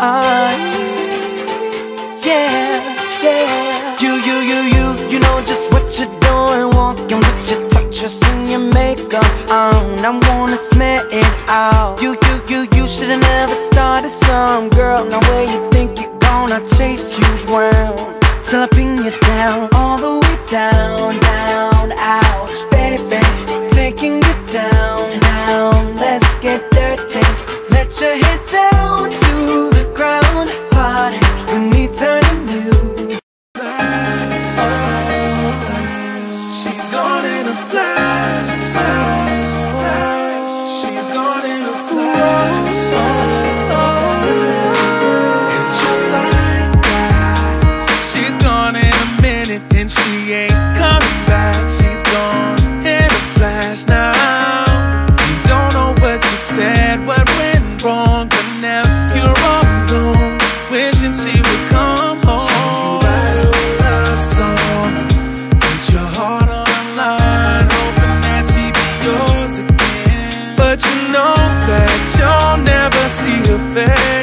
I, yeah, yeah. You, you, you, you, you know just what you're doing. Walking with your touches and your makeup on. I wanna smash it out. You, you, you, you should've never started some girl. Now where you think you're gonna chase you round till I pin you down, all the way down, down, baby. Taking you down, down. Let's get dirty. Let your head. she's gone in a flash. know that you'll never see her face.